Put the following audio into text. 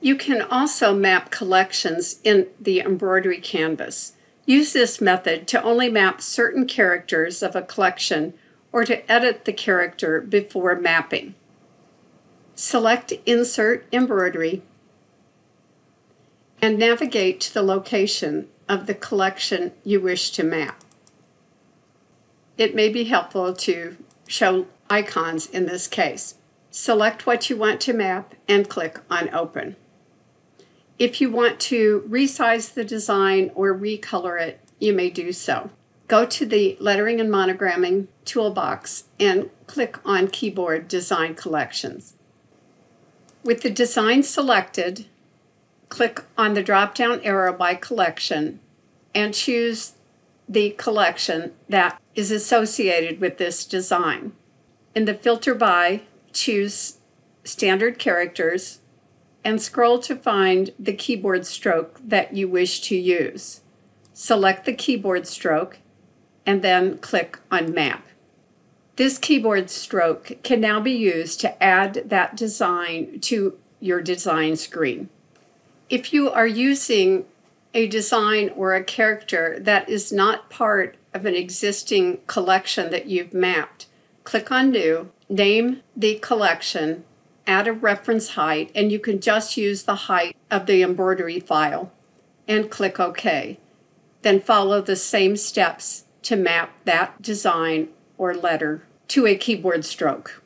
You can also map collections in the embroidery canvas. Use this method to only map certain characters of a collection or to edit the character before mapping. Select Insert Embroidery and navigate to the location of the collection you wish to map. It may be helpful to show icons in this case. Select what you want to map and click on Open. If you want to resize the design or recolor it, you may do so. Go to the Lettering and Monogramming toolbox and click on Keyboard Design Collections. With the design selected, click on the drop-down arrow by collection and choose the collection that is associated with this design. In the Filter By, choose Standard Characters and scroll to find the keyboard stroke that you wish to use. Select the keyboard stroke and then click on Map. This keyboard stroke can now be used to add that design to your design screen. If you are using a design or a character that is not part of an existing collection that you've mapped, click on New, name the collection, add a reference height, and you can just use the height of the embroidery file, and click OK. Then follow the same steps to map that design or letter to a keyboard stroke.